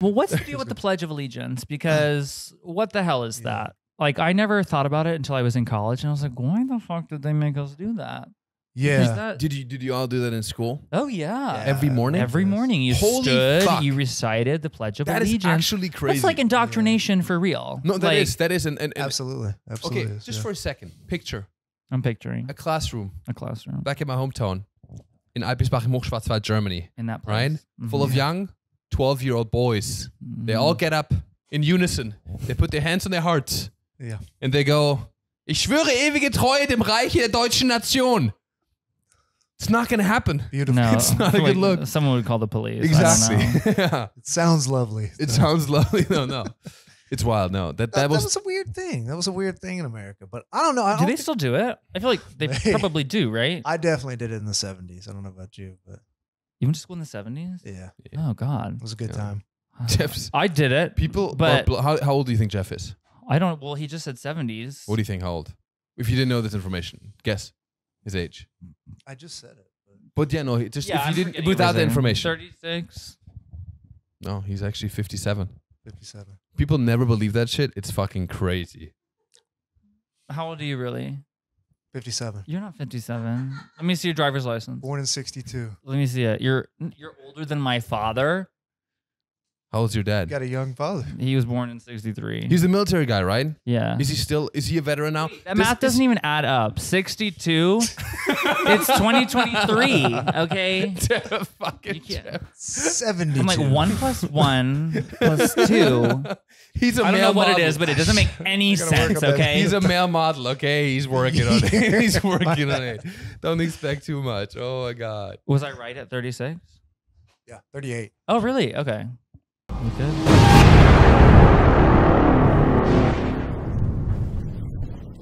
Well, what's the deal with the Pledge of Allegiance? Because what the hell is Yeah. that? Like, I never thought about it until I was in college, and I was like, why the fuck did they make us do that? Yeah. that- Did you did you all do that in school oh yeah. Yeah. every morning? Every morning you Holy stood, fuck. you recited the Pledge of That is Allegiance. actually crazy. That's like indoctrination for real. no, that like, is that is an, an, an Absolutely. Absolutely. okay. is, Just yeah. for a second, picture I'm picturing a classroom a classroom back in my hometown in Alpirsbach in Hochschwarzwald, Germany, in that place. right? Mm-hmm. Full of young, twelve year old boys. They all Mhm. get up in unison. They put their hands on their hearts Yeah. and they go, Ich schwöre ewige Treue dem Reich der deutschen Nation. It's not going to happen. Beautiful. No, It's not a like, good look. Someone would call the police. I don't know. Exactly. yeah. It sounds lovely. It sounds lovely. No, no. It's wild. No, that that, that was, a weird thing. That was a weird thing in America. But I don't know. I, Do don't they still do it? I feel like they They- probably do, right? I definitely did it in the 70s. I don't know about you, but You went to school in the seventies? yeah, Oh God, it was a good Yeah. time. Jeff's I did it. people. but But how, how old do you think Jeff is? I don't. Well, he just said seventies. What do you think? How old? If you didn't know this information, guess his age. I just said it. But But yeah, no, just Yeah, if I'm you didn't without the information. Thirty-six. No, he's actually 57. 57. People never believe that shit. It's fucking crazy. How old are you really? 57. You're not fifty-seven. Let me see your driver's license. Born in 62. Let me see it. You're you're older than my father. How old's your dad? Got a young father. He was born in sixty-three. He's a military guy, right? yeah. Is he still? Is he a veteran now? That This- math doesn't even add up. 62. it's 2023. Okay. Jeff, fucking You can't- Jeff. 72. I'm like one plus one plus two. He's a I don't male know what model. it is, but it doesn't make any gotta work sense. on that. Okay. He's a male model, okay? He's working on it. He's working on it. Don't expect too much. Oh my god. Was I right at 36? yeah, 38. Oh, really? Okay. 你跟